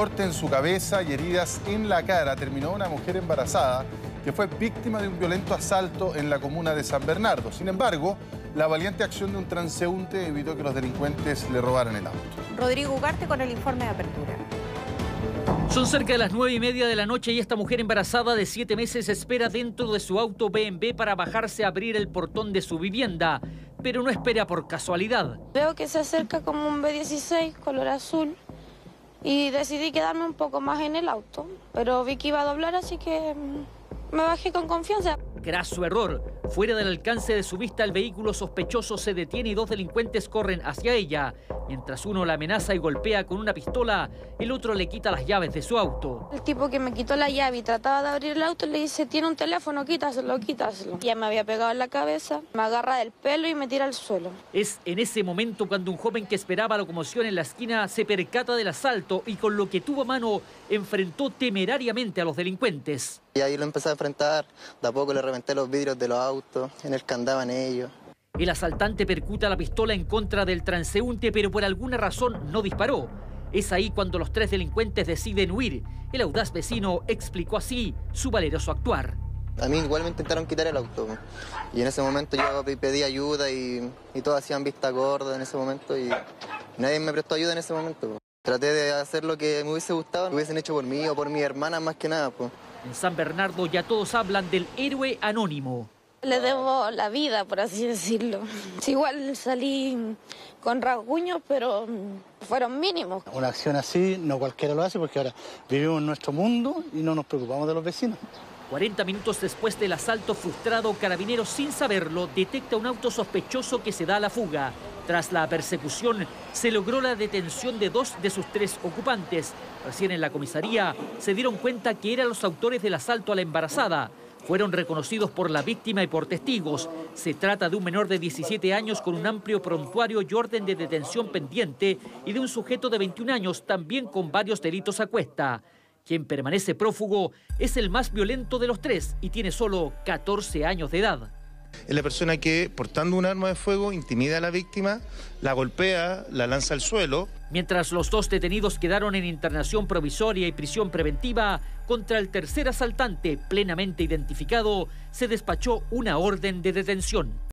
corte en su cabeza y heridas en la cara terminó una mujer embarazada que fue víctima de un violento asalto en la comuna de San Bernardo. Sin embargo, la valiente acción de un transeúnte evitó que los delincuentes le robaran el auto. Rodrigo Ugarte con el informe de apertura. Son cerca de las nueve y media de la noche y esta mujer embarazada de siete meses espera dentro de su auto BMW para bajarse a abrir el portón de su vivienda, pero no espera por casualidad. Veo que se acerca como un B16 color azul y decidí quedarme un poco más en el auto, pero vi que iba a doblar así que mm, me bajé con confianza. Graso error. Fuera del alcance de su vista, el vehículo sospechoso se detiene y dos delincuentes corren hacia ella. Mientras uno la amenaza y golpea con una pistola, el otro le quita las llaves de su auto. El tipo que me quitó la llave y trataba de abrir el auto le dice, tiene un teléfono, quítaselo, quítaselo. Ya me había pegado en la cabeza, me agarra del pelo y me tira al suelo. Es en ese momento cuando un joven que esperaba locomoción en la esquina se percata del asalto y con lo que tuvo a mano enfrentó temerariamente a los delincuentes. Y ahí lo empecé a enfrentar, de a poco le reventé los vidrios de los autos en el que andaban ellos. El asaltante percuta la pistola en contra del transeúnte, pero por alguna razón no disparó. Es ahí cuando los tres delincuentes deciden huir. El audaz vecino explicó así su valeroso actuar. A mí igual me intentaron quitar el auto. Y en ese momento yo pedí ayuda y, y todos hacían vista gorda en ese momento y nadie me prestó ayuda en ese momento. Traté de hacer lo que me hubiese gustado, lo hubiesen hecho por mí o por mi hermana más que nada. Pues. En San Bernardo ya todos hablan del héroe anónimo. Le debo la vida, por así decirlo. Igual salí con rasguños, pero fueron mínimos. Una acción así no cualquiera lo hace porque ahora vivimos en nuestro mundo y no nos preocupamos de los vecinos. 40 minutos después del asalto frustrado, Carabineros, sin saberlo, detecta un auto sospechoso que se da a la fuga. Tras la persecución, se logró la detención de dos de sus tres ocupantes. Recién en la comisaría se dieron cuenta que eran los autores del asalto a la embarazada. Fueron reconocidos por la víctima y por testigos. Se trata de un menor de 17 años con un amplio prontuario y orden de detención pendiente y de un sujeto de 21 años también con varios delitos a cuesta. Quien permanece prófugo es el más violento de los tres y tiene solo 14 años de edad. Es la persona que, portando un arma de fuego, intimida a la víctima, la golpea, la lanza al suelo. Mientras los dos detenidos quedaron en internación provisoria y prisión preventiva, contra el tercer asaltante plenamente identificado se despachó una orden de detención.